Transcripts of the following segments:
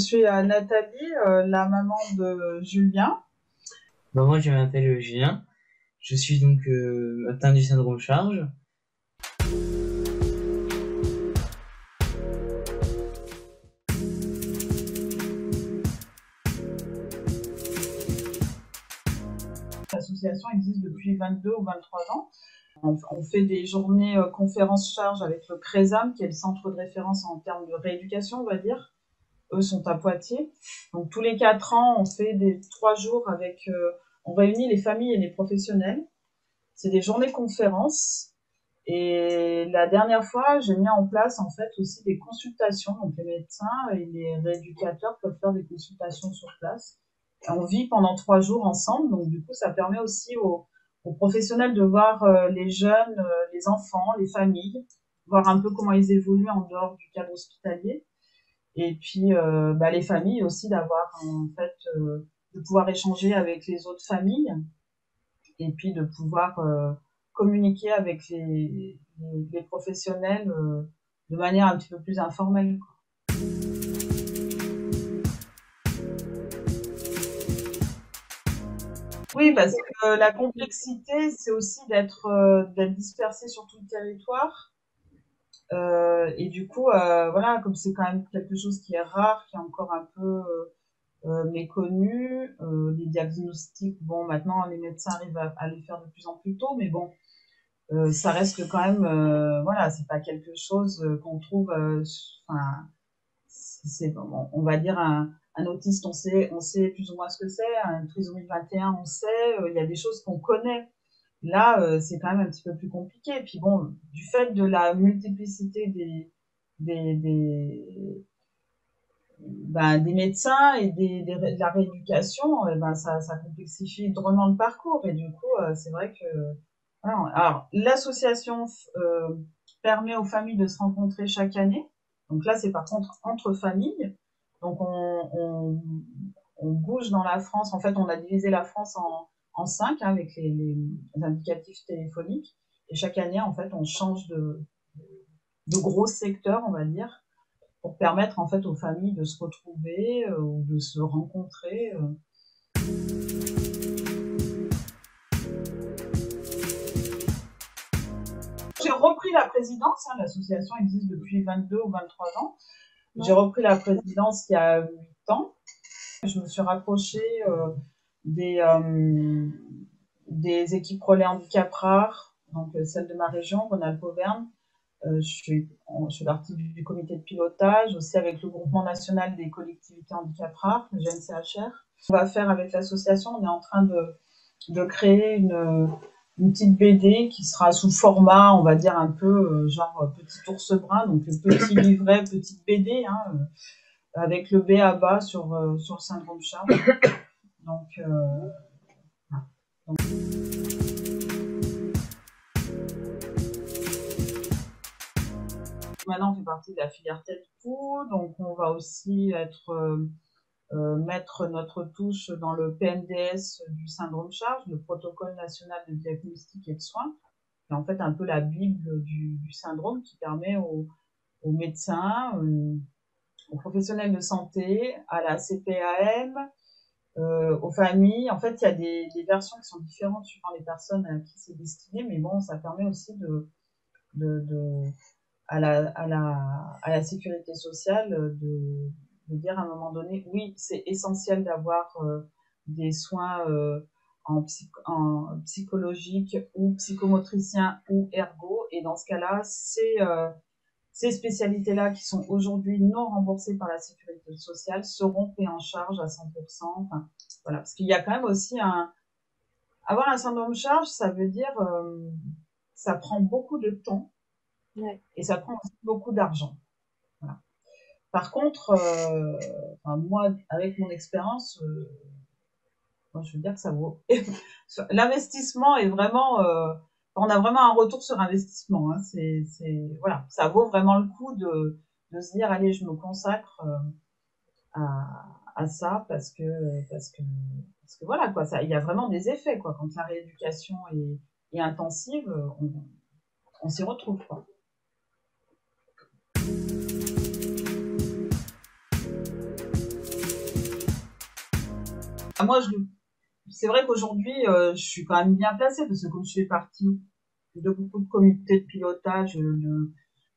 Je suis Nathalie, la maman de Julien. moi, je m'appelle Julien. Je suis donc atteint du syndrome charge. L'association existe depuis 22 ou 23 ans. On, fait des journées euh, conférences charges avec le CRESAM, qui est le centre de référence en termes de rééducation, on va dire. Eux sont à Poitiers. Donc tous les quatre ans, on fait des trois jours avec, euh, on réunit les familles et les professionnels. C'est des journées conférences. Et la dernière fois, j'ai mis en place en fait aussi des consultations. Donc les médecins et les rééducateurs peuvent faire des consultations sur place. on vit pendant trois jours ensemble. Donc du coup, ça permet aussi aux, aux professionnels de voir euh, les jeunes, euh, les enfants, les familles, voir un peu comment ils évoluent en dehors du cadre hospitalier. Et puis euh, bah, les familles aussi d'avoir en fait de pouvoir échanger avec les autres familles et puis de pouvoir communiquer avec les, professionnels de manière un petit peu plus informelle. Oui, parce que la complexité, c'est aussi euh, d'être dispersé sur tout le territoire. Euh, et du coup, euh, voilà, comme c'est quand même quelque chose qui est rare, qui est encore un peu méconnu, les diagnostics, bon, maintenant les médecins arrivent à, les faire de plus en plus tôt, mais bon, ça reste quand même, voilà, c'est pas quelque chose qu'on trouve, enfin, c'est, on va dire un, un autiste, on sait, on sait plus ou moins ce que c'est. Un trisomie 21, on sait. Euh, il y a des choses qu'on connaît. Là, euh, c'est quand même un petit peu plus compliqué. Puis bon, du fait de la multiplicité des, des, des, ben, des médecins et des, de la rééducation, eh ben, ça, ça complexifie drôlement le parcours. Et du coup, euh, c'est vrai que. Alors, l'association permet aux familles de se rencontrer chaque année. Donc là, c'est par contre entre familles. Donc on, bouge dans la France. En fait, on a divisé la France en, cinq hein, avec les, indicatifs téléphoniques. Et chaque année, en fait, on change de, de gros secteurs, on va dire, pour permettre en fait aux familles de se retrouver euh, ou de se rencontrer. Euh. J'ai repris la présidence, hein, l'association existe depuis 22 ou 23 ans. J'ai repris la présidence il y a 8 ans. Je me suis rapprochée euh, des, euh, des équipes relais handicap rares, donc euh, celle de ma région, Rhône-Alpes-Auvergne. je suis, je suis partie du comité de pilotage, aussi avec le groupement national des collectivités handicap rares, le GNCHR. On va faire avec l'association, on est en train de, de créer une, une petite BD qui sera sous format, on va dire un peu euh, genre euh, petit ours brun, donc petit livret, petite BD, hein, euh, avec le B à bas sur, sur le syndrome Charles. Donc, Maintenant, on fait partie de la filière tête cou, donc on va aussi être euh, mettre notre touche dans le PNDS du syndrome charge, le protocole national de diagnostic et de soins, qui est en fait un peu la bible du, syndrome qui permet aux, médecins, euh, aux professionnels de santé, à la CPAM, euh, aux familles. En fait, il y a des, des, versions qui sont différentes suivant les personnes à qui c'est destiné, mais bon, ça permet aussi de, de, de à, la, à, la, à la sécurité sociale de de dire à un moment donné, oui, c'est essentiel d'avoir euh, des soins euh, en, en, psychologique ou psychomotricien ou ergo. Et dans ce cas-là, c'est euh, ces spécialités-là qui sont aujourd'hui non remboursées par la sécurité sociale seront prises en charge à 100%. Enfin, voilà, parce qu'il y a quand même aussi un avoir un syndrome de charge, ça veut dire ça prend beaucoup de temps et ça prend aussi beaucoup d'argent. Par contre, euh, moi, avec mon expérience, euh, je veux dire que ça vaut. L'investissement est vraiment. Euh, on a vraiment un retour sur investissement. Hein. c'est, voilà, ça vaut vraiment le coup de, se dire allez, je me consacre à, à, ça parce que parce que parce que voilà quoi, ça, il y a vraiment des effets quoi. Quand la rééducation est, intensive, on, s'y retrouve quoi. moi, je, c'est vrai qu'aujourd'hui, euh, je suis quand même bien placée parce que comme je fais partie de beaucoup de comités de pilotage, euh,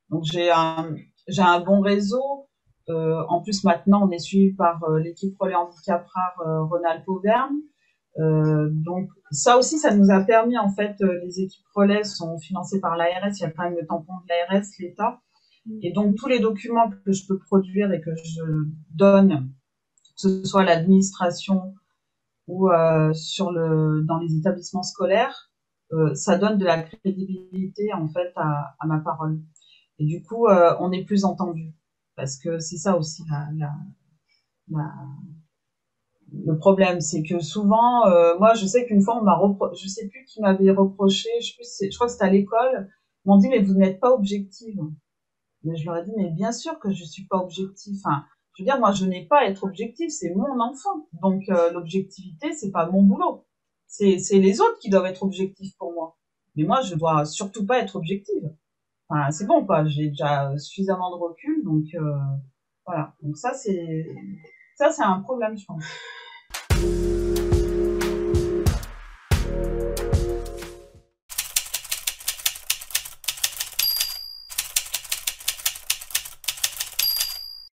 donc j'ai un, j'ai un bon réseau. Euh, en plus, maintenant, on est suivi par euh, l'équipe relais handicap rare euh, Ronald Auvergne. Euh, donc ça aussi, ça nous a permis en fait, les équipes relais sont financées par l'ARS, il y a quand même le tampon de l'ARS, l'État, et donc tous les documents que je peux produire et que je donne, que ce soit l'administration ou sur le dans les établissements scolaires, euh, ça donne de la crédibilité en fait à, ma parole. Et du coup, euh, on est plus entendu parce que c'est ça aussi le problème, c'est que souvent, euh, moi, je sais qu'une fois, on m'a je sais plus qui m'avait reproché, je, crois que c'était à l'école, m'ont dit mais vous n'êtes pas objective. Mais je leur ai dit mais bien sûr que je suis pas objective. Enfin, je veux dire, moi, je n'ai pas à être objective, c'est mon enfant. Donc l'objectivité, c'est pas mon boulot, c'est les autres qui doivent être objectifs pour moi. Mais moi, je dois surtout pas être objective. Enfin, c'est bon, quoi. J'ai déjà suffisamment de recul, donc euh, voilà. Donc ça, c'est ça, c'est un problème, je pense.